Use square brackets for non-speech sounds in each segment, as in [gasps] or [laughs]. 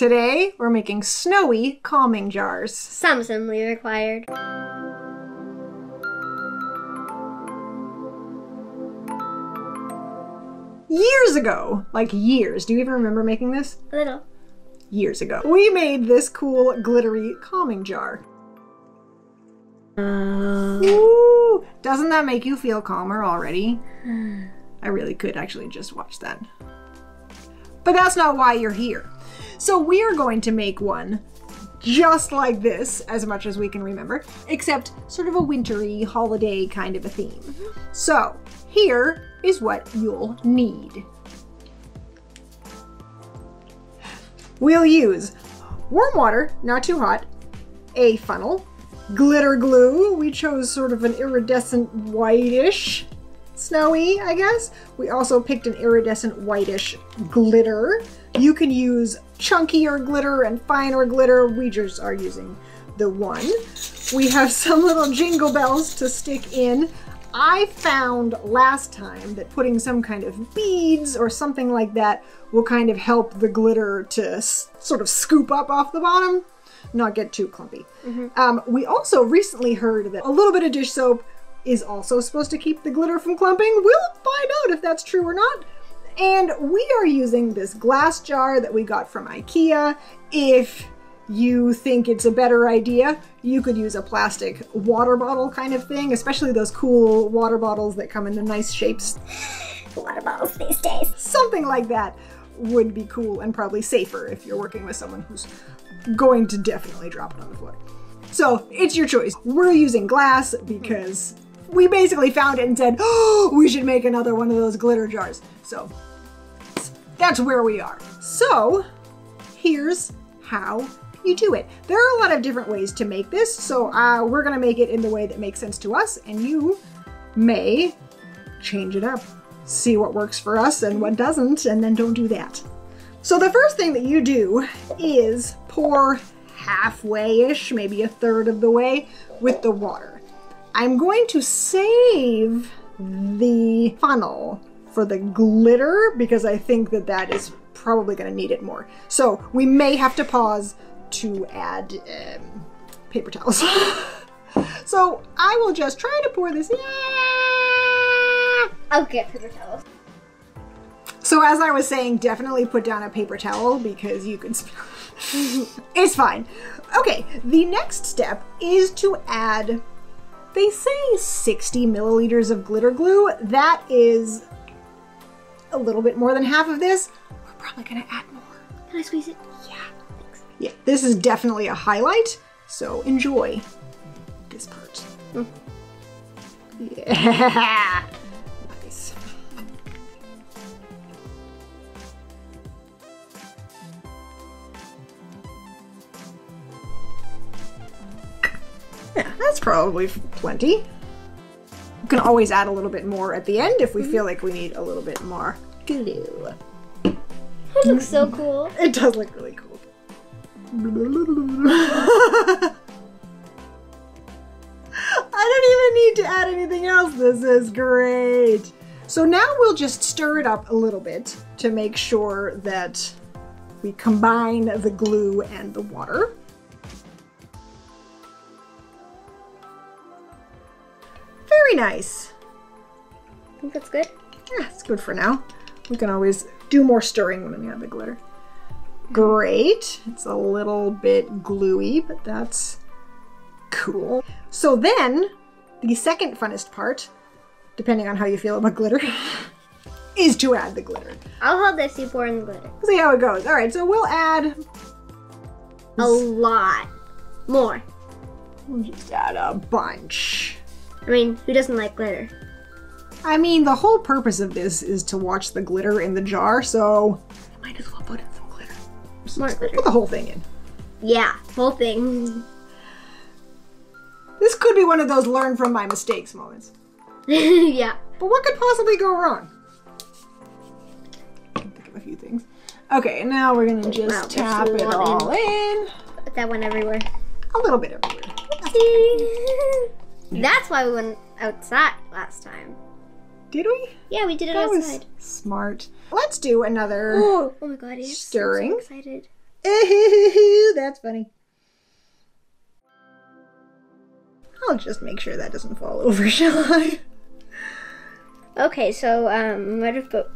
Today, we're making snowy calming jars. Some assembly required. Years ago, like years, do you even remember making this? A little. Years ago, we made this cool glittery calming jar. Uh, Ooh, doesn't that make you feel calmer already? [sighs] I really could actually just watch that. But that's not why you're here. So we are going to make one just like this, as much as we can remember, except sort of a wintry holiday kind of a theme. So here is what you'll need. We'll use warm water, not too hot, a funnel, glitter glue. We chose sort of an iridescent whitish, snowy, I guess. We also picked an iridescent whitish glitter. You can use chunkier glitter and finer glitter. We just are using the one. We have some little jingle bells to stick in. I found last time that putting some kind of beads or something like that will kind of help the glitter to sort of scoop up off the bottom, not get too clumpy. Um, we also recently heard that a little bit of dish soap is also supposed to keep the glitter from clumping. We'll find out if that's true or not. And we are using this glass jar that we got from IKEA. If you think it's a better idea, you could use a plastic water bottle kind of thing, especially those cool water bottles that come in the nice shapes. [sighs] water bottles these days. Something like that would be cool and probably safer if you're working with someone who's going to definitely drop it on the floor. So it's your choice. We're using glass because we basically found it and said, oh, we should make another one of those glitter jars. So that's where we are. So here's how you do it. There are a lot of different ways to make this, so uh, we're gonna make it in the way that makes sense to us, and you may change it up. See what works for us and what doesn't, and then don't do that. So the first thing that you do is pour halfway-ish, maybe a third of the way, with the water. I'm going to save the funnel for the glitter because I think that that is probably going to need it more. So we may have to pause to add um, paper towels. [laughs] so I will just try to pour this. I'll get paper towels. So as I was saying, definitely put down a paper towel because you can [laughs] it's fine. Okay, the next step is to add. They say 60 milliliters of glitter glue. That is a little bit more than half of this. We're probably gonna add more. Can I squeeze it? Yeah. Yeah, this is definitely a highlight, so enjoy this part. Mm. [laughs] Yeah. Yeah, that's probably plenty. You can always add a little bit more at the end if we feel like we need a little bit more glue. That looks so cool. [laughs] It does look really cool. [laughs] I don't even need to add anything else. This is great. So now we'll just stir it up a little bit to make sure that we combine the glue and the water. Very I think that's good. Yeah, it's good for now. We can always do more stirring when we have the glitter. Great. It's a little bit gluey, but that's cool. So then, the second funnest part, depending on how you feel about glitter, [laughs] is to add the glitter. I'll hold this, you pour in the glitter. See how it goes. All right, so we'll add. A lot. More. We'll just add a bunch. I mean, who doesn't like glitter? I mean, the whole purpose of this is to watch the glitter in the jar, so I might as well put in some glitter. More glitter. Put the whole thing in. Yeah, whole thing. This could be one of those learn from my mistakes moments. [laughs] yeah. But what could possibly go wrong? I can think of a few things. Okay, now we're gonna just Wow, tap it all in. Put that one everywhere. A little bit everywhere. That's why we went outside last time. Did we? Yeah, we did it That outside. smart. Let's do another. Oh, [gasps] oh my god, I'm Stirring. so excited. [laughs] That's funny. I'll just make sure that doesn't fall over, [laughs] shall I? Okay, so um, might have put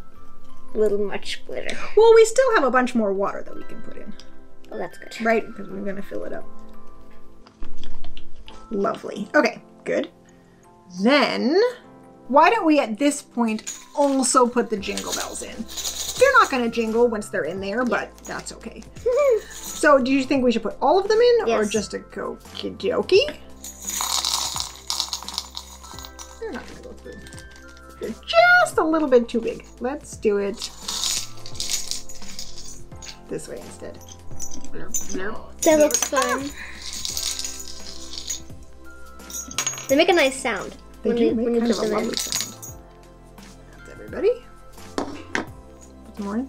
a little much glitter. Well, we still have a bunch more water that we can put in, Oh, that's good. right? Because we're going to fill it up. Lovely. Okay, good. Then, why don't we at this point also put the jingle bells in? They're not going to jingle once they're in there, but that's okay. [laughs] So, do you think we should put all of them in, or just a okie dokie? They're not to go through. They're just a little bit too big. Let's do it this way instead. That looks fun. Ah! They make a nice sound. They when do you, make when you kind of a lovely sound. That's everybody. More in.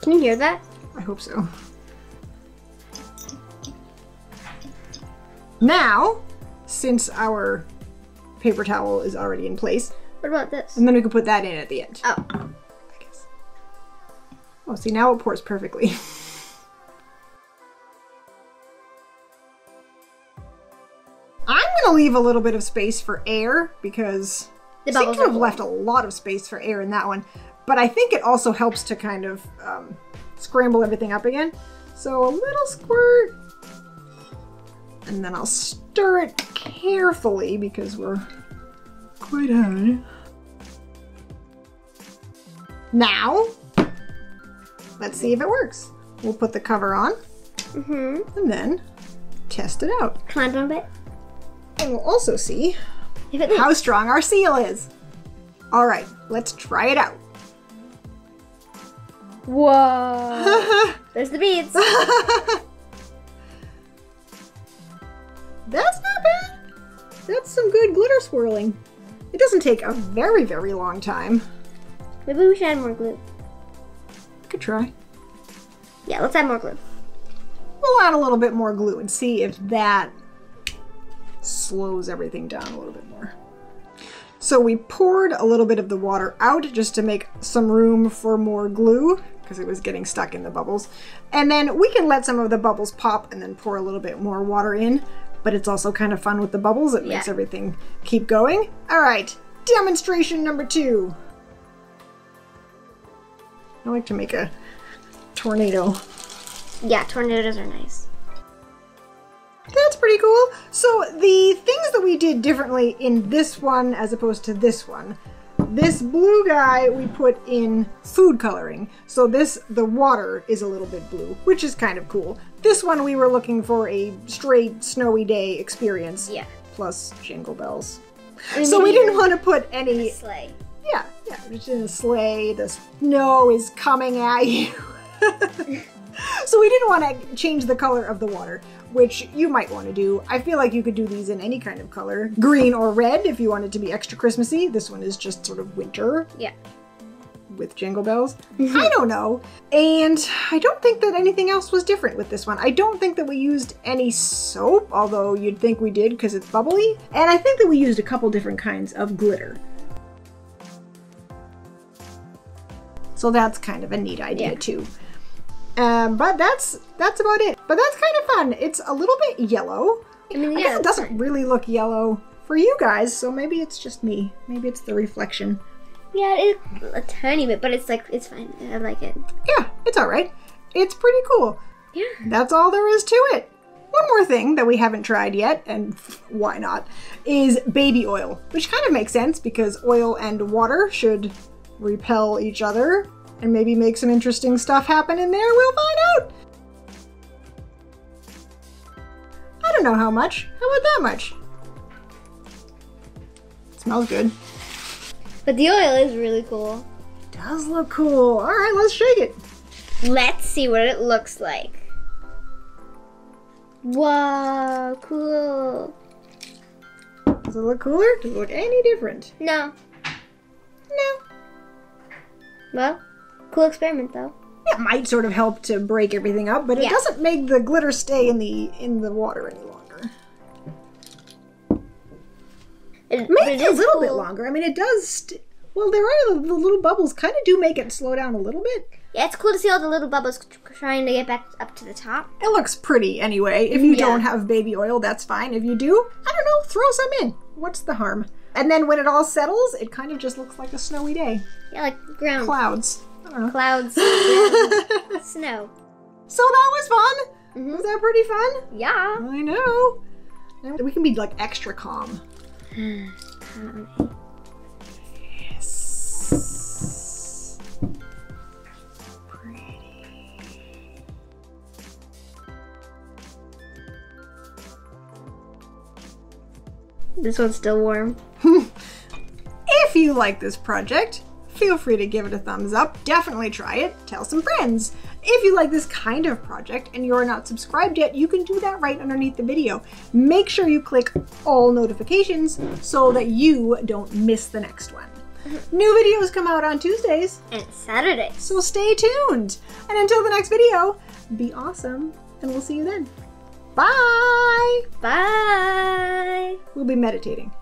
Can you hear that? I hope so. Now, since our paper towel is already in place, What about this? and then we can put that in at the end. Oh, I guess. Oh, see, now it pours perfectly. [laughs] Leave a little bit of space for air because The I seem bubbles to have left a lot of space for air in that one. But I think it also helps to kind of um, scramble everything up again. So a little squirt, and then I'll stir it carefully because we're quite high. Now, let's see if it works. We'll put the cover on mm-hmm. and then test it out. Climb on a bit. And we'll also see If it how strong our seal is. All right, let's try it out. Whoa! [laughs] There's the beads. [laughs] That's not bad. That's some good glitter swirling. It doesn't take a very, very long time. Maybe we should add more glue. Could try. Yeah, let's add more glue. We'll add a little bit more glue and see if that slows everything down a little bit more. So we poured a little bit of the water out just to make some room for more glue because it was getting stuck in the bubbles. And then we can let some of the bubbles pop and then pour a little bit more water in. But it's also kind of fun with the bubbles. It makes Yeah. everything keep going. All right, demonstration number two. I like to make a tornado. Yeah, tornadoes are nice. That's pretty cool. So the things that we did differently in this one as opposed to this one. This blue guy we put in food coloring. So this the water is a little bit blue, which is kind of cool. This one we were looking for a straight snowy day experience. Yeah. Plus jingle bells. We So we didn't want to put any sleigh. yeah, yeah, just in a sleigh. The snow is coming at you. [laughs] so we didn't want to change the color of the water, which you might want to do. I feel like you could do these in any kind of color, green or red, if you wanted to be extra Christmassy. This one is just sort of winter Yeah. with jingle bells. [laughs] I don't know. And I don't think that anything else was different with this one. I don't think that we used any soap, although you'd think we did because it's bubbly. And I think that we used a couple different kinds of glitter. So that's kind of a neat idea Yeah. too. Um, but that's that's about it. But that's kind of fun. It's a little bit yellow. I mean, I yeah, guess it doesn't really look yellow for you guys, so maybe it's just me. Maybe it's the reflection. Yeah, it, a tiny bit, but it's like it's fine. I like it. Yeah, it's all right. It's pretty cool. Yeah. That's all there is to it. One more thing that we haven't tried yet, and [laughs] why not, is baby oil, which kind of makes sense because oil and water should repel each other and maybe make some interesting stuff happen in there. We'll find out. I don't know how much. How about that much? smells good. But the oil is really cool. Does look cool. All right, let's shake it. Let's see what it looks like. Whoa, cool. Does it look cooler? Does it look any different? No. No. Well, cool experiment though. It might sort of help to break everything up, but it Yeah. doesn't make the glitter stay in the in the water any longer. It, Maybe it a little bit longer. I mean, it does. Well, there are the, the little bubbles. Kind of do make it slow down a little bit. Yeah, it's cool to see all the little bubbles trying to get back up to the top. It looks pretty anyway. If you Yeah. don't have baby oil, that's fine. If you do, I don't know, throw some in. What's the harm? And then when it all settles, it kind of just looks like a snowy day. Yeah, like ground Clouds. Clouds, [laughs] snow. So that was fun. Mhm. Was that pretty fun? Yeah. I know. We can be like extra calm. Yes. Pretty. This one's still warm. [laughs] If you like this project, feel free to give it a thumbs up. Definitely try it. Tell some friends. If you like this kind of project and you're not subscribed yet, you can do that right underneath the video. Make sure you click all notifications so that you don't miss the next one. Mm-hmm. New videos come out on Tuesdays, And Saturdays. So stay tuned. And until the next video, be awesome, and we'll see you then. Bye! Bye. We'll be meditating.